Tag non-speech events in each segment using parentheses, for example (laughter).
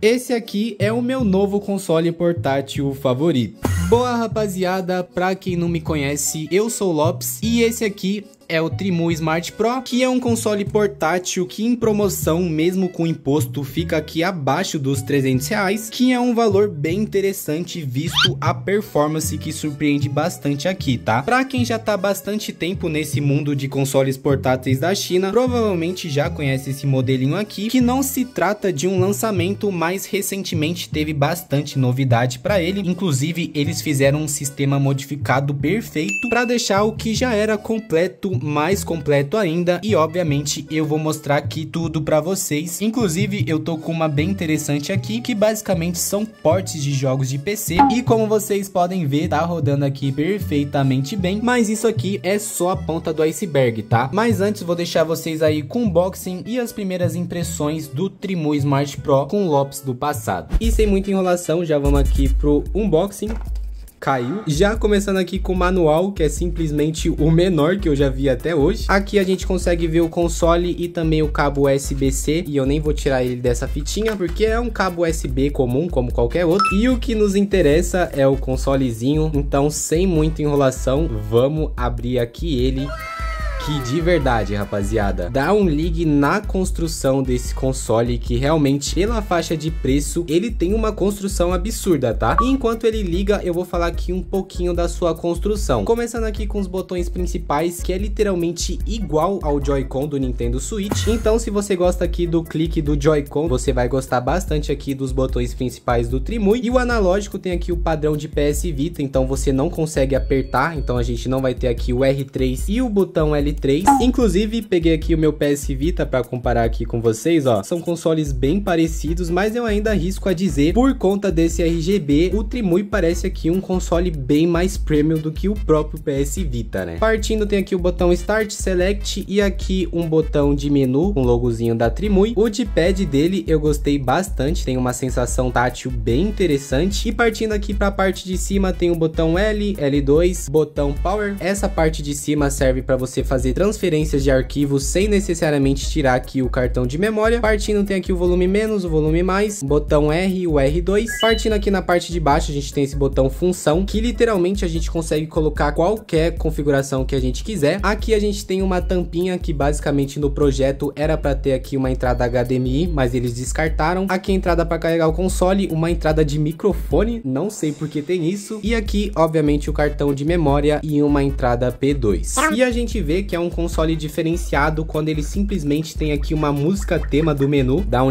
Esse aqui é o meu novo console portátil favorito. Boa rapaziada, pra quem não me conhece, eu sou o Lopes e esse aqui é o Trimu Smart Pro, que é um console portátil que em promoção, mesmo com imposto, fica aqui abaixo dos 300 reais, que é um valor bem interessante visto a performance que surpreende bastante aqui, tá? Pra quem já tá bastante tempo nesse mundo de consoles portáteis da China, provavelmente já conhece esse modelinho aqui, que não se trata de um lançamento, mas recentemente teve bastante novidade para ele, inclusive eles fizeram um sistema modificado perfeito para deixar o que já era completo mais completo ainda e obviamente eu vou mostrar aqui tudo para vocês. Inclusive eu tô com uma bem interessante aqui que basicamente são portes de jogos de PC e como vocês podem ver tá rodando aqui perfeitamente bem, mas isso aqui é só a ponta do iceberg, tá? Mas antes vou deixar vocês aí com o unboxing e as primeiras impressões do Trimu Smart Pro com o Lopes do passado. E sem muita enrolação, já vamos aqui pro unboxing caiu. Já começando aqui com o manual, que é simplesmente o menor que eu já vi até hoje. Aqui a gente consegue ver o console e também o cabo USB-C, e eu nem vou tirar ele dessa fitinha, porque é um cabo USB comum, como qualquer outro. E o que nos interessa é o consolezinho, então sem muita enrolação, vamos abrir aqui ele de verdade, rapaziada, dá um ligue na construção desse console que realmente, pela faixa de preço, ele tem uma construção absurda, tá? E enquanto ele liga, eu vou falar aqui um pouquinho da sua construção. Começando aqui com os botões principais, que é literalmente igual ao Joy-Con do Nintendo Switch. Então, se você gosta aqui do clique do Joy-Con, você vai gostar bastante aqui dos botões principais do Trimui. E o analógico tem aqui o padrão de PS Vita, então você não consegue apertar, então a gente não vai ter aqui o R3 e o botão L 3 Inclusive, peguei aqui o meu PS Vita para comparar aqui com vocês, ó. São consoles bem parecidos, mas eu ainda arrisco a dizer, por conta desse RGB, o Trimui parece aqui um console bem mais premium do que o próprio PS Vita, né? Partindo, tem aqui o botão Start, Select e aqui um botão de menu com logozinho da Trimui. O D-pad dele eu gostei bastante, tem uma sensação tátil bem interessante. E partindo aqui para a parte de cima, tem o botão L, L2, botão Power. Essa parte de cima serve para você fazer fazer transferências de arquivos sem necessariamente tirar aqui o cartão de memória. Partindo tem aqui o volume menos, o volume mais, botão R, o R2. Partindo aqui na parte de baixo a gente tem esse botão função, que literalmente a gente consegue colocar qualquer configuração que a gente quiser. Aqui a gente tem uma tampinha que basicamente no projeto era para ter aqui uma entrada HDMI, mas eles descartaram. Aqui a entrada para carregar o console, uma entrada de microfone, não sei porque tem isso. E aqui, obviamente, o cartão de memória e uma entrada P2. E a gente vê que é um console diferenciado quando ele simplesmente tem aqui uma música tema do menu. Dá um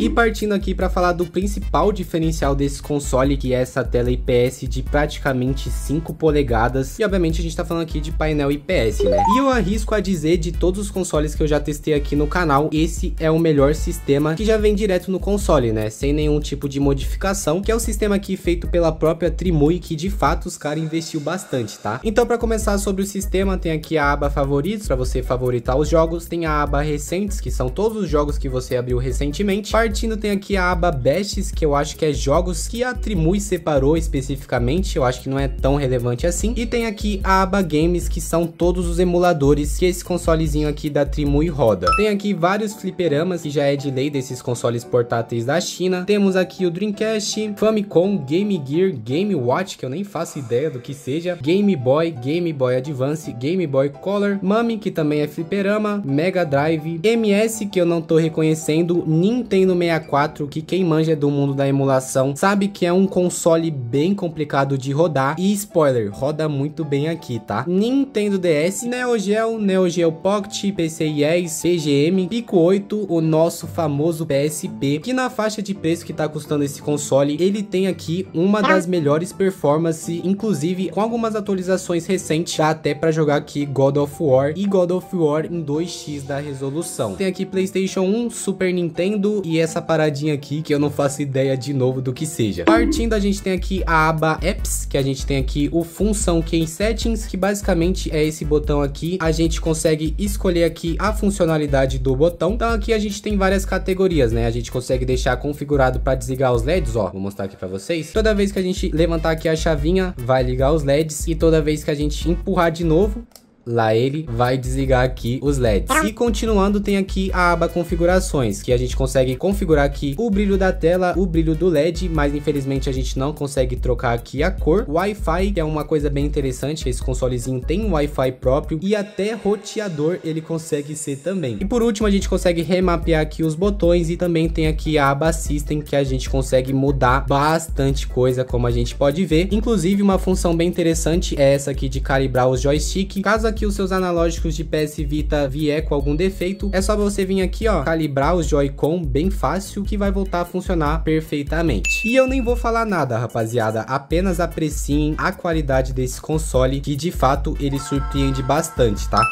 E partindo aqui para falar do principal diferencial desse console, que é essa tela IPS de praticamente 5 polegadas. E obviamente a gente tá falando aqui de painel IPS, né? E eu arrisco a dizer de todos os consoles que eu já testei aqui no canal, esse é o melhor sistema que já vem direto no console, né? Sem nenhum tipo de modificação, que é o sistema aqui feito pela própria Trimui, que de fato os caras investiu bastante, tá? Então para começar sobre o sistema, tem aqui a aba favoritos, para você favoritar os jogos, tem a aba recentes, que são todos os jogos que você abriu recentemente, Partindo tem aqui a aba Bestes, que eu acho que é jogos que a Trimui separou especificamente, eu acho que não é tão relevante assim. E tem aqui a aba Games, que são todos os emuladores que esse consolezinho aqui da Trimui roda. Tem aqui vários fliperamas, que já é de lei desses consoles portáteis da China. Temos aqui o Dreamcast, Famicom, Game Gear, Game Watch, que eu nem faço ideia do que seja, Game Boy, Game Boy Advance, Game Boy Color, Mami, que também é fliperama, Mega Drive, MS, que eu não tô reconhecendo, Nintendo 64, que quem manja do mundo da emulação sabe que é um console bem complicado de rodar. E spoiler, roda muito bem aqui, tá? Nintendo DS, Neo Geo, Neo Geo Pocket, PCIe, PGM, Pico 8, o nosso famoso PSP, que na faixa de preço que tá custando esse console, ele tem aqui uma das melhores performances, inclusive com algumas atualizações recentes, dá até para jogar aqui God of War e God of War em 2x da resolução. Tem aqui PlayStation 1, Super Nintendo e essa paradinha aqui que eu não faço ideia de novo do que seja. Partindo, a gente tem aqui a aba Apps, que a gente tem aqui o Função Key Settings, que basicamente é esse botão aqui. A gente consegue escolher aqui a funcionalidade do botão. Então aqui a gente tem várias categorias, né? A gente consegue deixar configurado para desligar os LEDs, ó. Vou mostrar aqui para vocês. Toda vez que a gente levantar aqui a chavinha, vai ligar os LEDs. E toda vez que a gente empurrar de novo, lá ele vai desligar aqui os LEDs. E continuando, tem aqui a aba configurações, que a gente consegue configurar aqui o brilho da tela, o brilho do LED, mas infelizmente a gente não consegue trocar aqui a cor. Wi-Fi, que é uma coisa bem interessante, esse consolezinho tem um Wi-Fi próprio e até roteador ele consegue ser também. E por último, a gente consegue remapear aqui os botões e também tem aqui a aba System, que a gente consegue mudar bastante coisa, como a gente pode ver. Inclusive, uma função bem interessante é essa aqui de calibrar os joystick. Caso aqui os seus analógicos de PS Vita vier com algum defeito, é só você vir aqui, ó, calibrar os Joy-Con bem fácil, que vai voltar a funcionar perfeitamente. E eu nem vou falar nada, rapaziada, apenas apreciem a qualidade desse console, que de fato ele surpreende bastante, tá?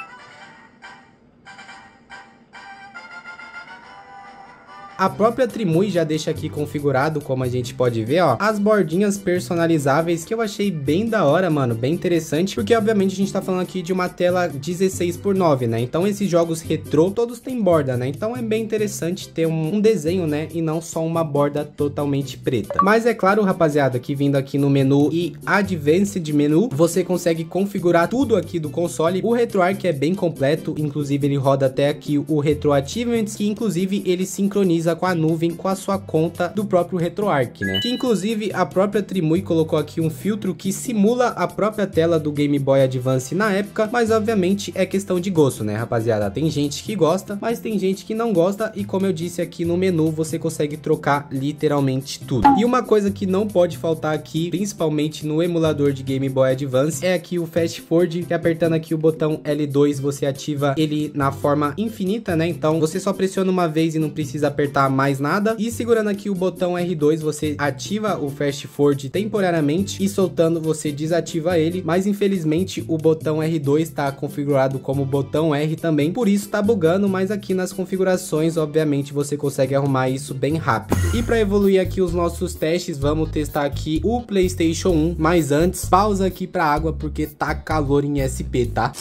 A própria Trimui já deixa aqui configurado, como a gente pode ver, ó, as bordinhas personalizáveis que eu achei bem da hora, mano, bem interessante, porque obviamente a gente tá falando aqui de uma tela 16 por 9, né? Então esses jogos retrô, todos têm borda, né? Então é bem interessante ter um, um desenho, né? E não só uma borda totalmente preta. Mas é claro, rapaziada, que vindo aqui no menu e Advanced Menu, você consegue configurar tudo aqui do console. O RetroArch é bem completo, inclusive ele roda até aqui o Retro Achievements, que inclusive ele sincroniza com a nuvem com a sua conta do próprio RetroArch, né? Que inclusive a própria Trimui colocou aqui um filtro que simula a própria tela do Game Boy Advance na época, mas obviamente é questão de gosto, né, rapaziada? Tem gente que gosta, mas tem gente que não gosta e como eu disse aqui no menu, você consegue trocar literalmente tudo. E uma coisa que não pode faltar aqui, principalmente no emulador de Game Boy Advance, é aqui o Fast Forward, que apertando aqui o botão L2 você ativa ele na forma infinita, né? Então você só pressiona uma vez e não precisa apertar mais nada. E segurando aqui o botão R2, você ativa o Fast Forward temporariamente e soltando você desativa ele. Mas infelizmente o botão R2 está configurado como botão R também, por isso tá bugando, mas aqui nas configurações, obviamente, você consegue arrumar isso bem rápido. E para evoluir aqui os nossos testes, vamos testar aqui o PlayStation 1, mas antes, pausa aqui para água porque tá calor em SP, tá?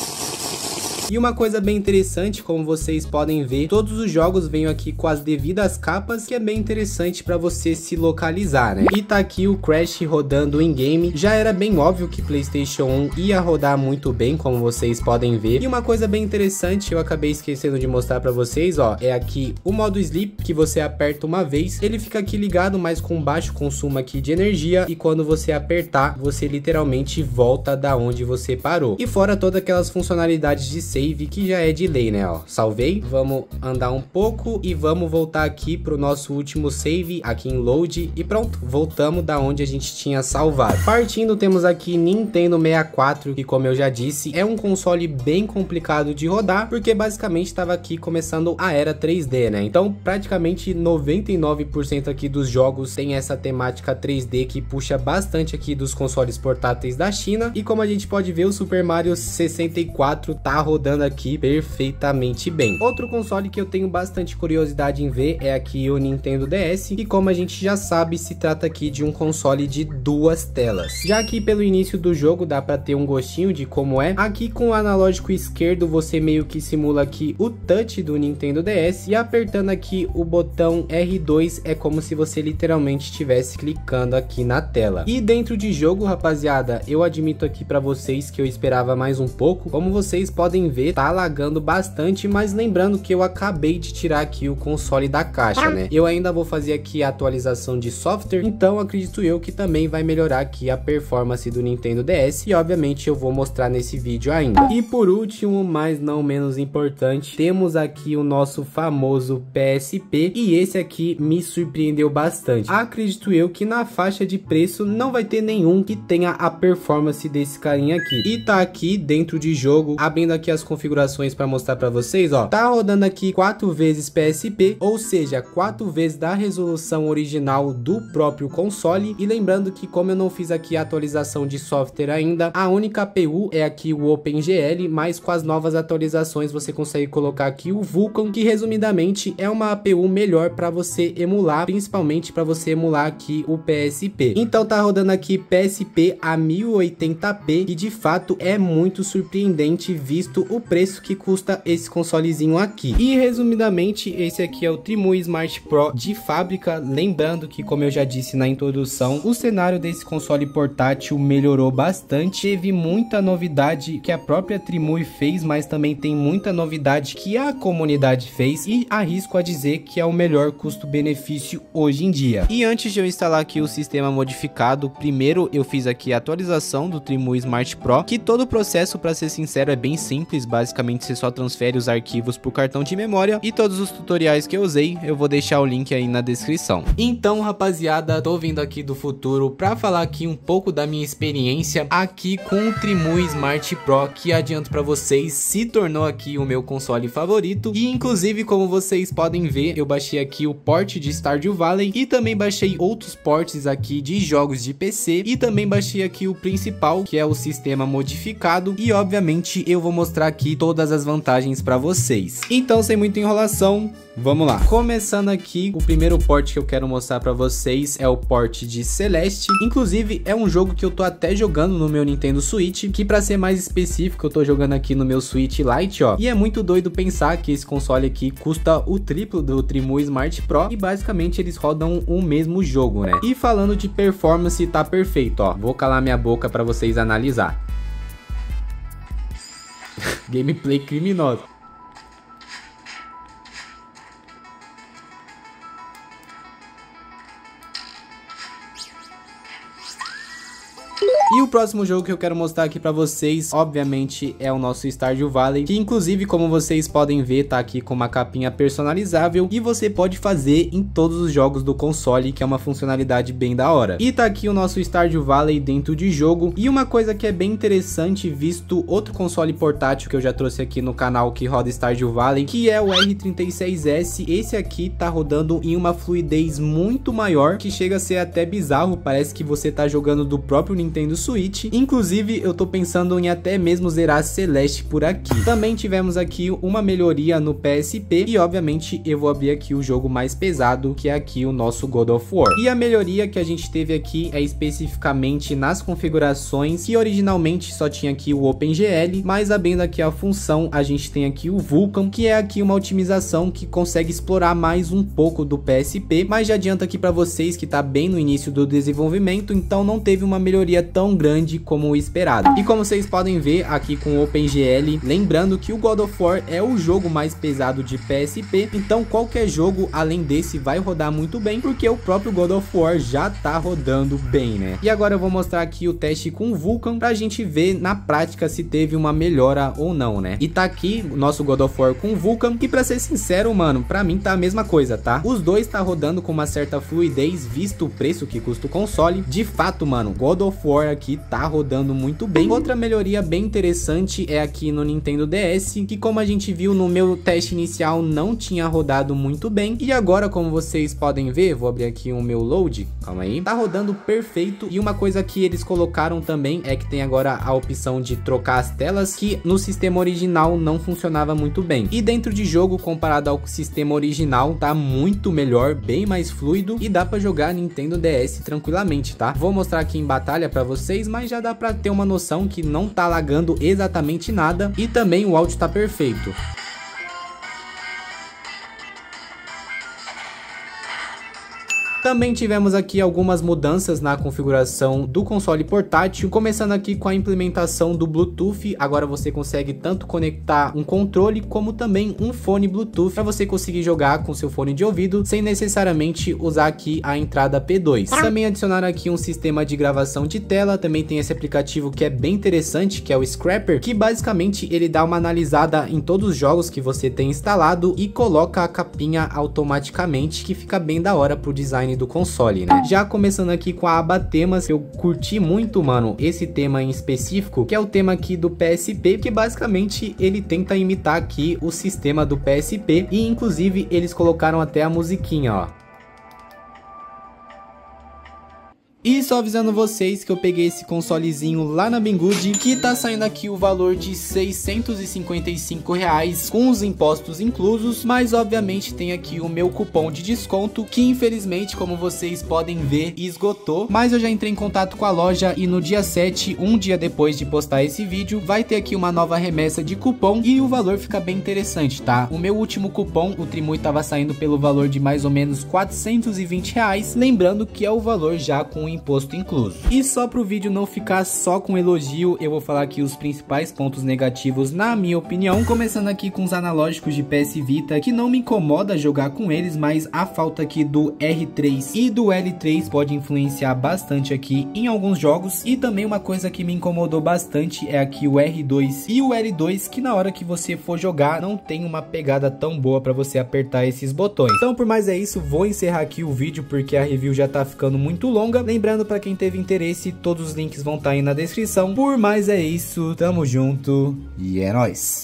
E uma coisa bem interessante, como vocês podem ver, todos os jogos vêm aqui com as devidas capas, que é bem interessante para você se localizar, né? E tá aqui o Crash rodando em game. Já era bem óbvio que PlayStation 1 ia rodar muito bem, como vocês podem ver. E uma coisa bem interessante, eu acabei esquecendo de mostrar para vocês, ó, é aqui o modo Sleep, que você aperta uma vez, ele fica aqui ligado, mas com baixo consumo aqui de energia, e quando você apertar, você literalmente volta da onde você parou. E fora todas aquelas funcionalidades de save save que já é de lei, né, ó. Salvei, vamos andar um pouco e vamos voltar aqui pro nosso último save aqui em load e pronto, voltamos da onde a gente tinha salvado. Partindo, temos aqui Nintendo 64, que como eu já disse, é um console bem complicado de rodar, porque basicamente estava aqui começando a era 3D, né? Então, praticamente 99% aqui dos jogos tem essa temática 3D que puxa bastante aqui dos consoles portáteis da China. E como a gente pode ver, o Super Mario 64 tá rodando aqui perfeitamente bem. Outro console que eu tenho bastante curiosidade em ver é aqui o Nintendo DS, e como a gente já sabe, se trata aqui de um console de duas telas. Já aqui pelo início do jogo dá para ter um gostinho de como é. Aqui com o analógico esquerdo você meio que simula aqui o touch do Nintendo DS e apertando aqui o botão R2 é como se você literalmente estivesse clicando aqui na tela. E dentro de jogo, rapaziada, eu admito aqui para vocês que eu esperava mais um pouco. Como vocês podem ver, ver, tá lagando bastante, mas lembrando que eu acabei de tirar aqui o console da caixa, né? Eu ainda vou fazer aqui a atualização de software, então acredito eu que também vai melhorar aqui a performance do Nintendo DS e obviamente eu vou mostrar nesse vídeo ainda. E por último, mas não menos importante, temos aqui o nosso famoso PSP e esse aqui me surpreendeu bastante. Acredito eu que na faixa de preço não vai ter nenhum que tenha a performance desse carinha aqui. E tá aqui dentro de jogo, abrindo aqui as configurações para mostrar para vocês, ó. Tá rodando aqui quatro vezes PSP, ou seja, quatro vezes da resolução original do próprio console. E lembrando que como eu não fiz aqui a atualização de software ainda, a única APU é aqui o OpenGL, mas com as novas atualizações você consegue colocar aqui o Vulkan, que resumidamente é uma APU melhor para você emular, principalmente para você emular aqui o PSP. Então tá rodando aqui PSP a 1080p, e de fato é muito surpreendente visto o preço que custa esse consolezinho aqui. E resumidamente, esse aqui é o Trimui Smart Pro de fábrica, lembrando que como eu já disse na introdução, o cenário desse console portátil melhorou bastante, teve muita novidade que a própria Trimui fez, mas também tem muita novidade que a comunidade fez e arrisco a dizer que é o melhor custo-benefício hoje em dia. E antes de eu instalar aqui o sistema modificado, primeiro eu fiz aqui a atualização do Trimui Smart Pro, que todo o processo, para ser sincero, é bem simples, basicamente você só transfere os arquivos por cartão de memória e todos os tutoriais que eu usei, eu vou deixar o link aí na descrição. Então, rapaziada, tô vindo aqui do futuro para falar aqui um pouco da minha experiência aqui com o Trimui Smart Pro, que adianto para vocês, se tornou aqui o meu console favorito. E inclusive como vocês podem ver, eu baixei aqui o port de Stardew Valley e também baixei outros ports aqui de jogos de PC e também baixei aqui o principal, que é o sistema modificado. E obviamente eu vou mostrar aqui todas as vantagens para vocês. Então, sem muita enrolação, Vamos lá. Começando aqui, o primeiro port que eu quero mostrar para vocês é o port de Celeste. Inclusive, é um jogo que eu tô até jogando no meu Nintendo Switch, que para ser mais específico, eu tô jogando aqui no meu Switch Lite, ó. E é muito doido pensar que esse console aqui custa o triplo do Trimui Smart Pro e basicamente eles rodam o mesmo jogo, né? E falando de performance, tá perfeito, ó. Vou calar minha boca para vocês analisar. Gameplay criminoso. Próximo jogo que eu quero mostrar aqui pra vocês, obviamente, é o nosso Stardew Valley, que inclusive, como vocês podem ver, tá aqui com uma capinha personalizável e você pode fazer em todos os jogos do console, que é uma funcionalidade bem da hora. E tá aqui o nosso Stardew Valley dentro de jogo, e uma coisa que é bem interessante, visto outro console portátil que eu já trouxe aqui no canal que roda Stardew Valley, que é o R36S, esse aqui tá rodando em uma fluidez muito maior, que chega a ser até bizarro, parece que você tá jogando do próprio Nintendo Switch. Inclusive, eu tô pensando em até mesmo zerar Celeste por aqui. (laughs) Também tivemos aqui uma melhoria no PSP e, obviamente, eu vou abrir aqui o jogo mais pesado, que é aqui o nosso God of War. E a melhoria que a gente teve aqui é especificamente nas configurações, que originalmente só tinha aqui o OpenGL, mas abrindo aqui a função, a gente tem aqui o Vulkan, que é aqui uma otimização que consegue explorar mais um pouco do PSP, mas já adianta aqui para vocês que tá bem no início do desenvolvimento, então não teve uma melhoria tão tão grande como o esperado. E como vocês podem ver aqui com o OpenGL, lembrando que o God of War é o jogo mais pesado de PSP, então qualquer jogo além desse vai rodar muito bem, porque o próprio God of War já tá rodando bem, né? E agora eu vou mostrar aqui o teste com o Vulkan pra gente ver na prática se teve uma melhora ou não, né? E tá aqui o nosso God of War com o Vulkan, e pra ser sincero, mano, pra mim tá a mesma coisa, tá? Os dois tá rodando com uma certa fluidez, visto o preço que custa o console. De fato, mano, God of War aqui tá rodando muito bem. Outra melhoria bem interessante é aqui no Nintendo DS, que como a gente viu no meu teste inicial não tinha rodado muito bem. E agora, como vocês podem ver, vou abrir aqui o meu load, calma aí, tá rodando perfeito. E uma coisa que eles colocaram também é que tem agora a opção de trocar as telas, que no sistema original não funcionava muito bem. E dentro de jogo, comparado ao sistema original, tá muito melhor, bem mais fluido e dá para jogar Nintendo DS tranquilamente, tá? Vou mostrar aqui em batalha vocês vocês, mas já dá para ter uma noção que não tá lagando exatamente nada e também o áudio tá perfeito. Também tivemos aqui algumas mudanças na configuração do console portátil, começando aqui com a implementação do Bluetooth. Agora você consegue tanto conectar um controle como também um fone Bluetooth para você conseguir jogar com seu fone de ouvido sem necessariamente usar aqui a entrada P2. Também adicionaram aqui um sistema de gravação de tela, também tem esse aplicativo que é bem interessante, que é o Scrapper, que basicamente ele dá uma analisada em todos os jogos que você tem instalado e coloca a capinha automaticamente, que fica bem da hora pro design design do console, né? Já começando aqui com a aba temas, eu curti muito, mano, esse tema em específico, que é o tema aqui do PSP, que basicamente ele tenta imitar aqui o sistema do PSP e inclusive eles colocaram até a musiquinha, ó. E só avisando vocês que eu peguei esse consolezinho lá na Banggood, que tá saindo aqui o valor de 655 reais com os impostos inclusos, mas obviamente tem aqui o meu cupom de desconto, que infelizmente, como vocês podem ver, esgotou, mas eu já entrei em contato com a loja e no dia 7, um dia depois de postar esse vídeo, vai ter aqui uma nova remessa de cupom e o valor fica bem interessante, tá? O meu último cupom, o Trimui tava saindo pelo valor de mais ou menos 420 reais, lembrando que é o valor já com imposto incluso. E só pro vídeo não ficar só com elogio, eu vou falar aqui os principais pontos negativos na minha opinião, começando aqui com os analógicos de PS Vita, que não me incomoda jogar com eles, mas a falta aqui do R3 e do L3 pode influenciar bastante aqui em alguns jogos, e também uma coisa que me incomodou bastante é aqui o R2 e o L2, que na hora que você for jogar não tem uma pegada tão boa para você apertar esses botões. Então por mais é isso, vou encerrar aqui o vídeo porque a review já tá ficando muito longa, lembrando para quem teve interesse, todos os links vão estar tá aí na descrição. Por mais é isso, tamo junto e é nóis!